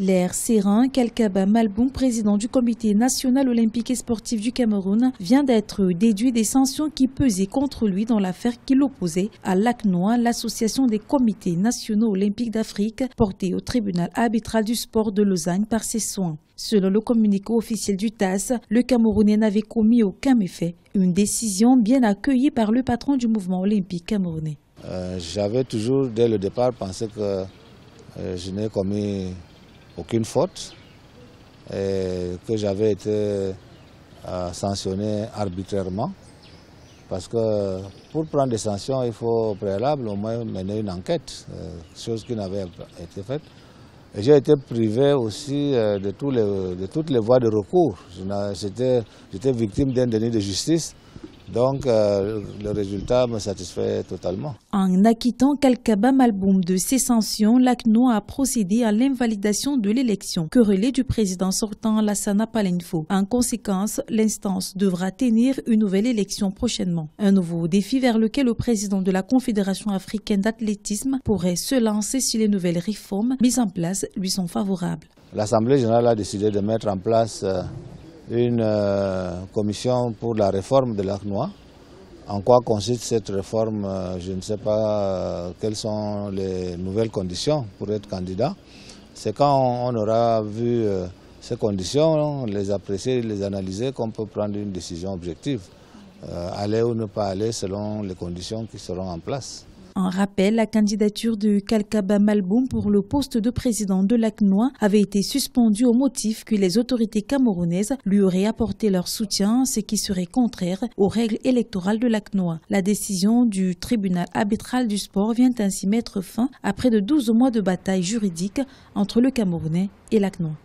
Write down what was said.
L'air serein, Kalkaba Malboum, président du comité national olympique et sportif du Cameroun, vient d'être déduit des sanctions qui pesaient contre lui dans l'affaire qui l'opposait à l'ACNOA, l'association des comités nationaux olympiques d'Afrique, portée au tribunal arbitral du sport de Lausanne par ses soins. Selon le communiqué officiel du TAS, le Camerounais n'avait commis aucun méfait. Une décision bien accueillie par le patron du mouvement olympique camerounais. Euh, j'avais toujours, dès le départ, pensé que euh, je n'ai commis aucune faute et que j'avais été euh, sanctionné arbitrairement. Parce que pour prendre des sanctions, il faut au préalable au moins mener une enquête, euh, chose qui n'avait été faite. J'ai été privé aussi euh, de, de toutes les voies de recours. J'étais victime d'un déni de justice donc euh, le résultat me satisfait totalement. En acquittant Kalkaba Malboum de ses sanctions, l'ACNO a procédé à l'invalidation de l'élection querellée du président sortant Lassana Palenfo. En conséquence, l'instance devra tenir une nouvelle élection prochainement. Un nouveau défi vers lequel le président de la Confédération africaine d'athlétisme pourrait se lancer si les nouvelles réformes mises en place lui sont favorables. L'Assemblée générale a décidé de mettre en place euh, une euh, commission pour la réforme de l'ACNOA. En quoi consiste cette réforme euh, Je ne sais pas euh, quelles sont les nouvelles conditions pour être candidat. C'est quand on aura vu ces conditions, les apprécier, les analyser, qu'on peut prendre une décision objective. aller ou ne pas aller selon les conditions qui seront en place. En rappel, la candidature de Kalkaba Malboum pour le poste de président de l'ACNOA avait été suspendue au motif que les autorités camerounaises lui auraient apporté leur soutien, ce qui serait contraire aux règles électorales de l'ACNOA. La décision du tribunal arbitral du sport vient ainsi mettre fin à près de 12 mois de bataille juridique entre le Camerounais et l'ACNOA.